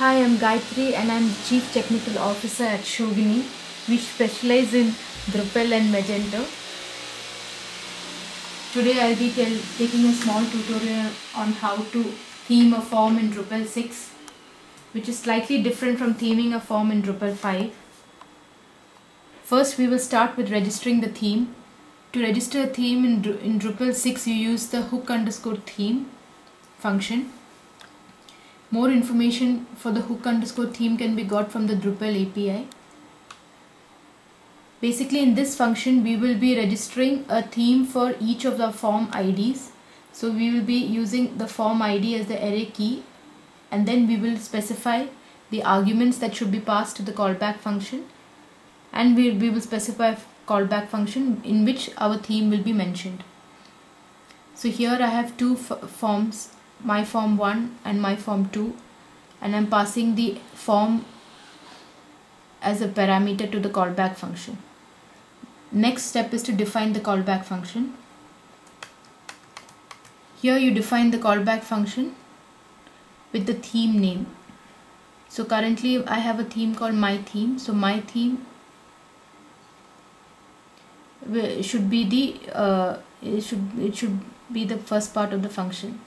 Hi, I'm Gayatri and I'm Chief Technical Officer at Schogini. We specialize in Drupal and Magento. Today I'll be taking a small tutorial on how to theme a form in Drupal 6 which is slightly different from theming a form in Drupal 5. First we will start with registering the theme. To register a theme in, in Drupal 6 you use the hook underscore theme function. More information for the hook underscore theme can be got from the Drupal API. Basically in this function we will be registering a theme for each of the form IDs. So we will be using the form ID as the array key and then we will specify the arguments that should be passed to the callback function and we, we will specify a callback function in which our theme will be mentioned. So here I have two forms my form 1 and my form 2 and I'm passing the form as a parameter to the callback function. Next step is to define the callback function. Here you define the callback function with the theme name. So currently I have a theme called my theme. So my theme should be the uh, it should it should be the first part of the function.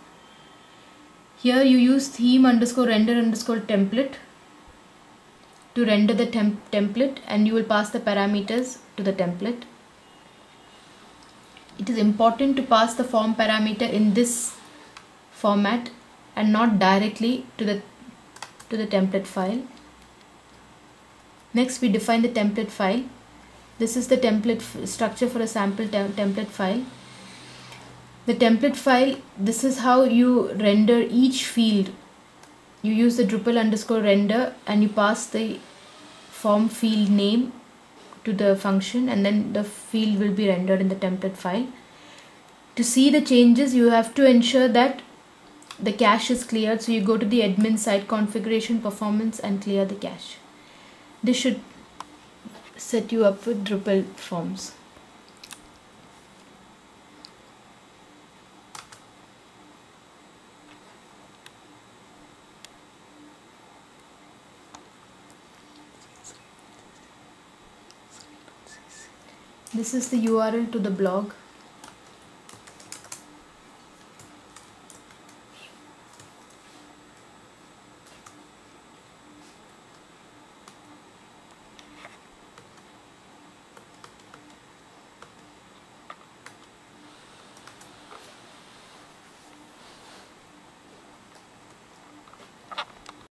Here you use theme underscore render underscore template to render the temp template and you will pass the parameters to the template. It is important to pass the form parameter in this format and not directly to the to the template file. Next we define the template file. This is the template structure for a sample te template file. The template file, this is how you render each field. You use the Drupal underscore render and you pass the form field name to the function and then the field will be rendered in the template file. To see the changes, you have to ensure that the cache is cleared. So you go to the admin site configuration performance and clear the cache. This should set you up with Drupal forms. This is the URL to the blog.